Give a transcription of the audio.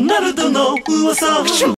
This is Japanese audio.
ナルドの噂